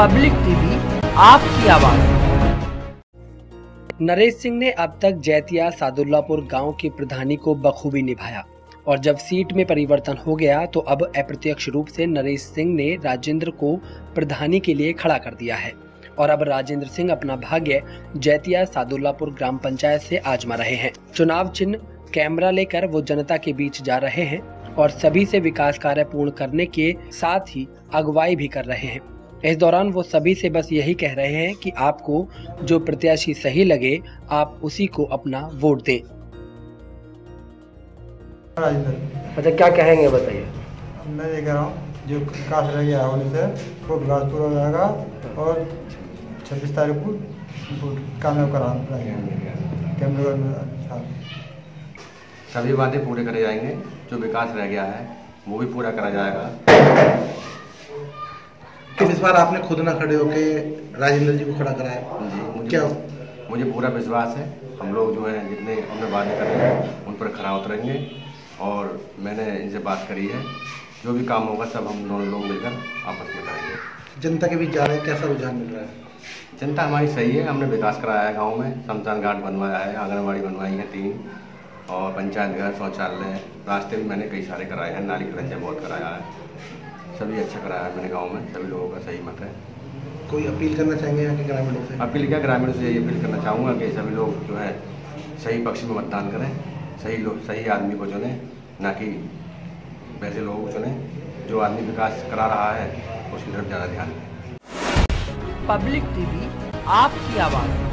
Public TV, आपकी आवाज़। नरेश सिंह ने अब तक जैतिया सादुल्लापुर गाँव की प्रधानी को बखूबी निभाया और जब सीट में परिवर्तन हो गया तो अब अप्रत्यक्ष रूप से नरेश सिंह ने राजेंद्र को प्रधानी के लिए खड़ा कर दिया है और अब राजेंद्र सिंह अपना भाग्य जैतिया सादुल्लापुर ग्राम पंचायत से आजमा रहे हैं। चुनाव चिन्ह कैमरा लेकर वो जनता के बीच जा रहे हैं और सभी से विकास कार्य पूर्ण करने के साथ ही अगुवाई भी कर रहे हैं। इस दौरान वो सभी से बस यही कह रहे हैं कि आपको जो प्रत्याशी सही लगे आप उसी को अपना वोट दें। अच्छा क्या कहेंगे बताइए। मैं ये कह रहा हूँ जो विकास रह गया होने से वो विकास पूरा हो जाएगा और छब्बीस तारीख को कामयाब करा अच्छा। सभी वादे पूरे करे जाएँगे जो विकास रह गया है वो भी पूरा करा जाएगा। कि इस बार आपने खुद ना खड़े होके राजेंद्र जी को खड़ा कराया जी। मुझे क्या मुझे पूरा विश्वास है। हम लोग जो है जितने हमने वादे करे हैं उन पर खरा उतरेंगे। और मैंने इनसे बात करी है। जो भी काम होगा सब हम दोनों लोग मिलकर आपस में करेंगे। जनता के बीच जा रहे हैं कैसा रुझान मिल रहा है? जनता हमारी सही है। हमने विकास कराया है गाँव में। शमशान घाट बनवाया है आंगनबाड़ी बनवाई है तीन। और पंचायत घर शौचालय रास्ते भी मैंने कई सारे कराए हैं। नाली करंजा बहुत कराया है। सभी अच्छा कराया है मैंने गाँव में सभी लोगों का सही मत है। कोई अपील करना चाहेंगे यहाँ के ग्रामीणों से? अपील क्या ग्रामीणों से यही अपील करना चाहूँगा कि सभी लोग जो है सही पक्ष में मतदान करें सही लोग सही आदमी को चुने ना कि वैसे लोगों को चुने जो आदमी विकास करा रहा है उसकी तरफ़ ज़्यादा ध्यान दें। पब्लिक टीवी आपकी आवाज़।